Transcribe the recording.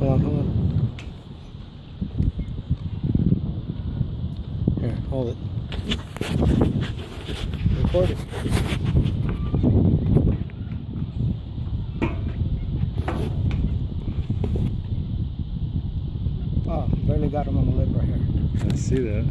Come on, come on. Here, hold it. Record it. Oh, barely got him on the lip right here. I see that.